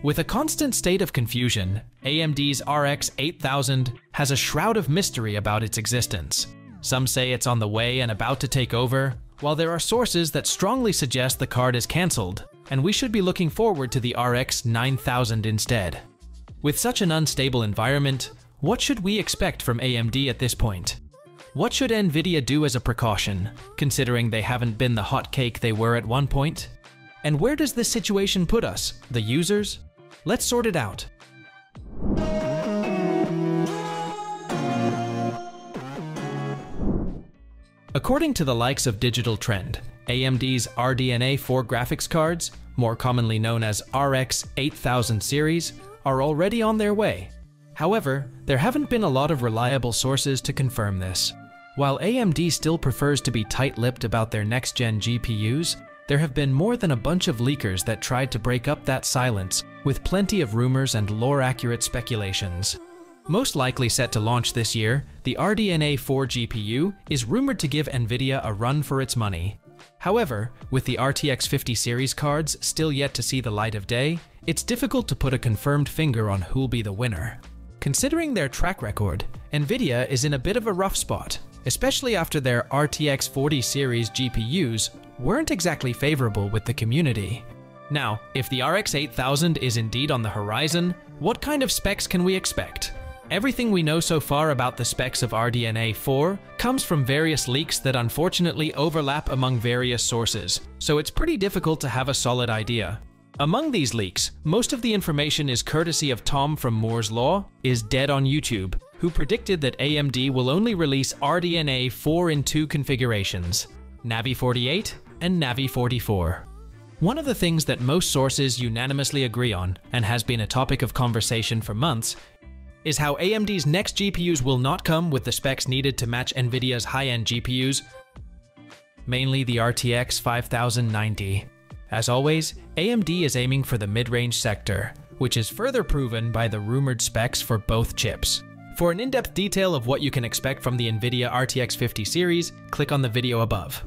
With a constant state of confusion, AMD's RX 8000 has a shroud of mystery about its existence. Some say it's on the way and about to take over, while there are sources that strongly suggest the card is cancelled, and we should be looking forward to the RX 9000 instead. With such an unstable environment, what should we expect from AMD at this point? What should Nvidia do as a precaution, considering they haven't been the hot cake they were at one point? And where does this situation put us, the users? Let's sort it out. According to the likes of Digital Trend, AMD's RDNA 4 graphics cards, more commonly known as RX 8000 series, are already on their way. However, there haven't been a lot of reliable sources to confirm this. While AMD still prefers to be tight-lipped about their next-gen GPUs, there have been more than a bunch of leakers that tried to break up that silence, with plenty of rumors and lore-accurate speculations. Most likely set to launch this year, the RDNA 4 GPU is rumored to give Nvidia a run for its money. However, with the RTX 50 series cards still yet to see the light of day, it's difficult to put a confirmed finger on who'll be the winner. Considering their track record, Nvidia is in a bit of a rough spot, especially after their RTX 40 series GPUs weren't exactly favorable with the community. Now, if the RX 8000 is indeed on the horizon, what kind of specs can we expect? Everything we know so far about the specs of RDNA 4 comes from various leaks that unfortunately overlap among various sources, so it's pretty difficult to have a solid idea. Among these leaks, most of the information is courtesy of Tom from Moore's Law, is dead on YouTube, who predicted that AMD will only release RDNA 4 in two configurations, Navi 48 and Navi 44. One of the things that most sources unanimously agree on, and has been a topic of conversation for months, is how AMD's next GPUs will not come with the specs needed to match Nvidia's high-end GPUs, mainly the RTX 5090. As always, AMD is aiming for the mid-range sector, which is further proven by the rumored specs for both chips. For an in-depth detail of what you can expect from the NVIDIA RTX 50 series, click on the video above.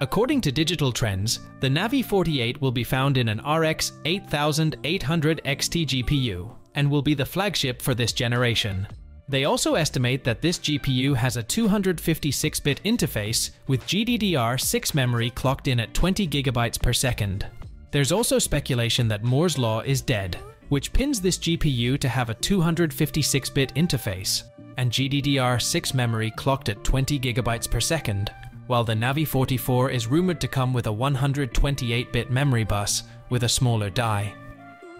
According to Digital Trends, the Navi 48 will be found in an RX 8800 XT GPU and will be the flagship for this generation. They also estimate that this GPU has a 256-bit interface with GDDR6 memory clocked in at 20GB per second. There's also speculation that Moore's Law is dead, which pins this GPU to have a 256-bit interface and GDDR6 memory clocked at 20GB per second, while the Navi 44 is rumored to come with a 128-bit memory bus with a smaller die.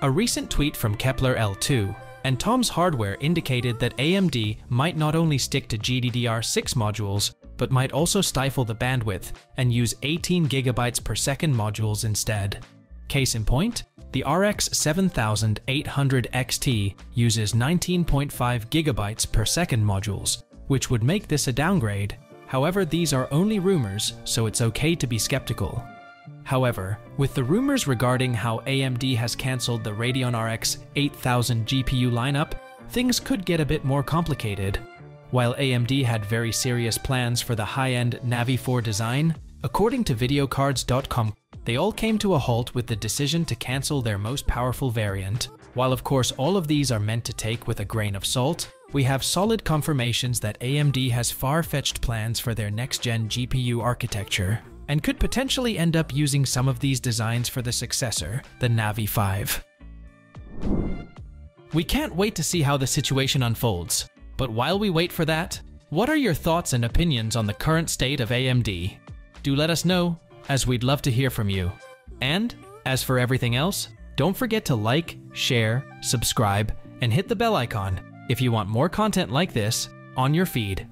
A recent tweet from Kepler L2 and Tom's Hardware indicated that AMD might not only stick to GDDR6 modules, but might also stifle the bandwidth and use 18GB per second modules instead. Case in point, the RX 7800 XT uses 19.5GB per second modules, which would make this a downgrade. However, these are only rumors, so it's okay to be skeptical. However, with the rumors regarding how AMD has cancelled the Radeon RX 8000 GPU lineup, things could get a bit more complicated. While AMD had very serious plans for the high-end Navi 4 design, according to VideoCardz.com, they all came to a halt with the decision to cancel their most powerful variant. While of course all of these are meant to take with a grain of salt, we have solid confirmations that AMD has far-fetched plans for their next-gen GPU architecture and could potentially end up using some of these designs for the successor, the Navi 5. We can't wait to see how the situation unfolds, but while we wait for that, what are your thoughts and opinions on the current state of AMD? Do let us know, as we'd love to hear from you. And, as for everything else, don't forget to like, share, subscribe, and hit the bell icon if you want more content like this on your feed.